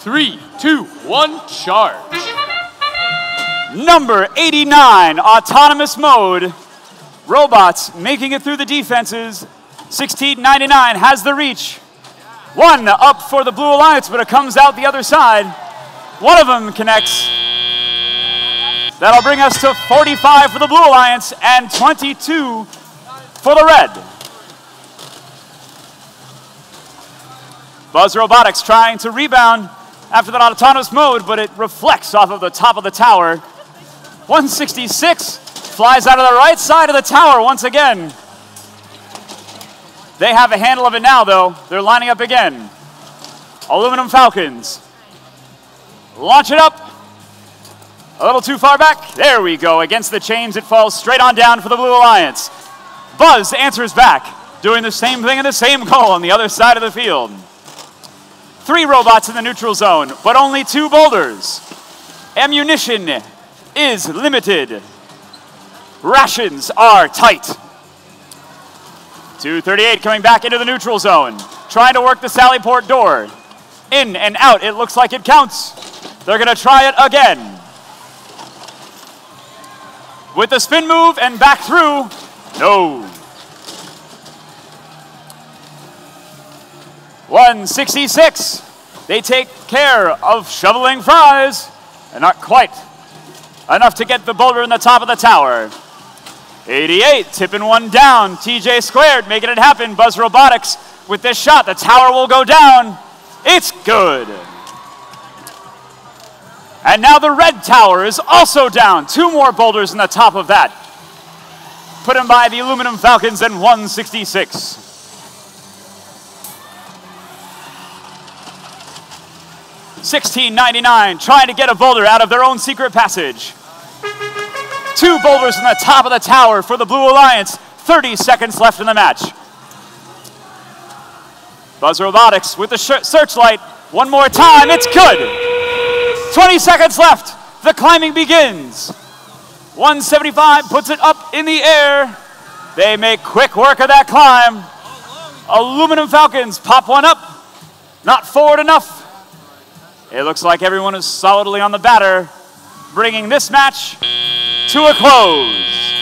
Three, two, one, charge. Number 89, autonomous mode. Robots making it through the defenses. 1699 has the reach. One up for the Blue Alliance, but it comes out the other side. One of them connects. That'll bring us to 45 for the Blue Alliance and 22 for the Red. Buzz Robotics trying to rebound after that autonomous mode, but it reflects off of the top of the tower. 166 flies out of the right side of the tower once again. They have a handle of it now, though. They're lining up again. Aluminum Falcons. Launch it up. A little too far back. There we go. Against the chains, it falls straight on down for the Blue Alliance. Buzz answers back, doing the same thing in the same goal on the other side of the field. Three robots in the neutral zone, but only two boulders. Ammunition is limited. Rations are tight. 238 coming back into the neutral zone, trying to work the Sallyport door. In and out, it looks like it counts. They're gonna try it again. With the spin move and back through, no. 166. They take care of cheval de frise, and not quite enough to get the boulder in the top of the tower. 88, tipping one down. TJ squared, making it happen. Buzz Robotics with this shot. The tower will go down. It's good. And now the red tower is also down. Two more boulders in the top of that. Put in by the Aluminum Falcons and 166. Sixteen ninety nine, trying to get a boulder out of their own secret passage. Two boulders in the top of the tower for the Blue Alliance. 30 seconds left in the match. Buzz Robotics with the searchlight. One more time. It's good. 20 seconds left. The climbing begins. 175 puts it up in the air. They make quick work of that climb. Aluminum Falcons pop one up. Not forward enough. It looks like everyone is solidly on the batter, bringing this match to a close.